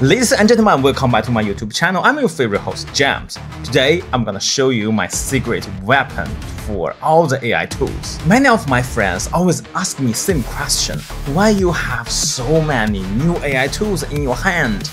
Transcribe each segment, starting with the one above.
Ladies and gentlemen, welcome back to my YouTube channel. I'm your favorite host, James. Today, I'm gonna show you my secret weapon for all the AI tools. Many of my friends always ask me same question, why you have so many new AI tools in your hand?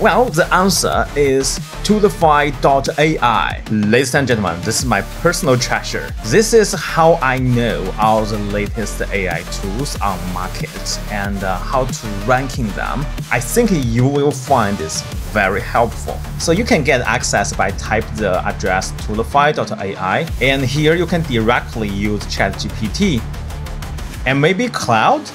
Well, the answer is Toolify.ai. Ladies and gentlemen, this is my personal treasure. This is how I know all the latest AI tools on market and uh, how to ranking them. I think you will find this very helpful. So you can get access by type the address toolify.ai and here you can directly use ChatGPT and maybe Claude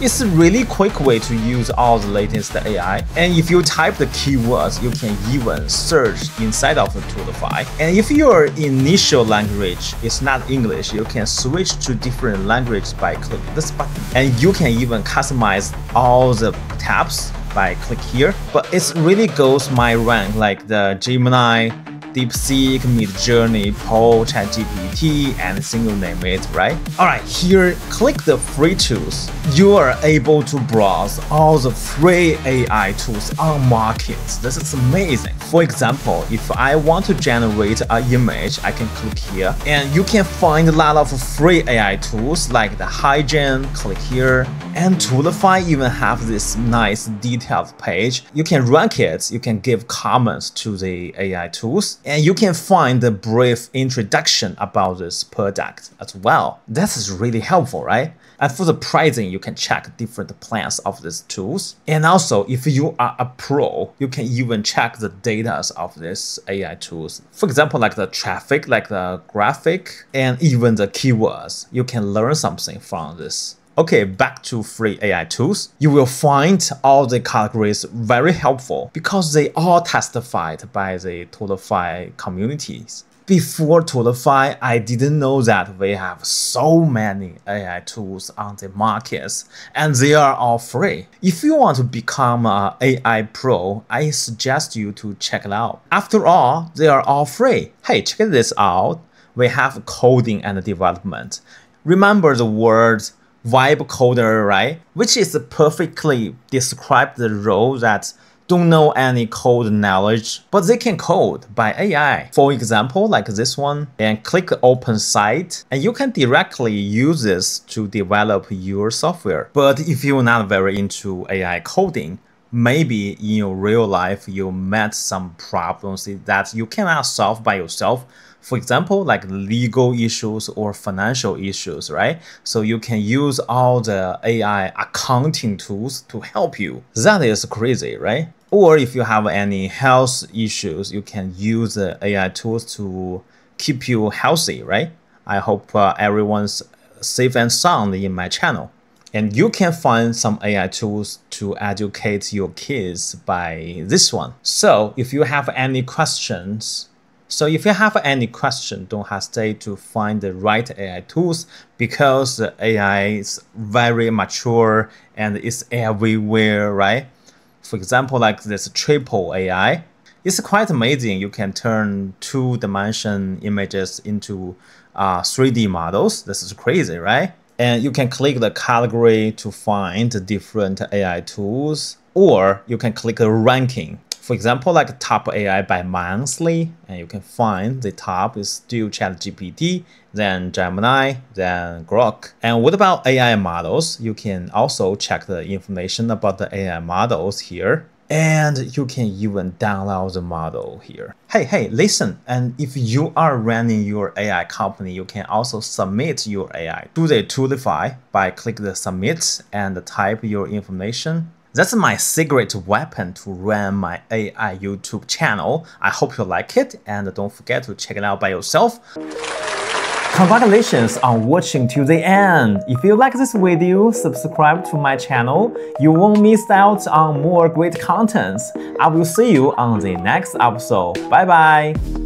it's a really quick way to use all the latest AI. And if you type the keywords, you can even search inside of the Toolify. And if your initial language is not English, you can switch to different language by clicking this button. And you can even customize all the tabs by click here. But it really goes my rank like the Gemini, DeepSeek, Midjourney, Poe, ChatGPT, and single name it, right? Alright, here, click the free tools. You are able to browse all the free AI tools on markets. This is amazing. For example, if I want to generate an image, I can click here, and you can find a lot of free AI tools like the HiGen, click here, and Toolify even have this nice detailed page. You can rank it, you can give comments to the AI tools, and you can find a brief introduction about this product as well. That is really helpful, right? And for the pricing, you can check different plans of these tools. And also, if you are a pro, you can even check the data of these AI tools. For example, like the traffic, like the graphic, and even the keywords. You can learn something from this. Okay, back to free AI tools. You will find all the categories very helpful because they are testified by the Toolify communities. Before Toolify, I didn't know that we have so many AI tools on the markets and they are all free. If you want to become an AI pro, I suggest you to check it out. After all, they are all free. Hey, check this out. We have coding and development. Remember the words vibe coder, right? Which is perfectly describe the role that don't know any code knowledge, but they can code by AI. For example, like this one, and click open site, and you can directly use this to develop your software. But if you're not very into AI coding, maybe in your real life you met some problems that you cannot solve by yourself for example like legal issues or financial issues right? So you can use all the ai accounting tools to help you. That is crazy right? Or if you have any health issues you can use the ai tools to keep you healthy right? I hope uh, everyone's safe and sound in my channel. And you can find some AI tools to educate your kids by this one. So if you have any questions, so if you have any question, don't hesitate to find the right AI tools because AI is very mature and it's everywhere, right? For example, like this Tripo AI, it's quite amazing. You can turn two-dimension images into uh, 3D models. This is crazy, right? and you can click the category to find different AI tools, or you can click a ranking. For example, like top AI by monthly, and you can find the top is still ChatGPT, then Gemini, then Grok. And what about AI models? You can also check the information about the AI models here and you can even download the model here. Hey, hey, listen, and if you are running your AI company, you can also submit your AI Do they to the Toolify by click the submit and type your information. That's my secret weapon to run my AI YouTube channel. I hope you like it and don't forget to check it out by yourself. Congratulations on watching to the end. If you like this video, subscribe to my channel. You won't miss out on more great contents. I will see you on the next episode. Bye bye.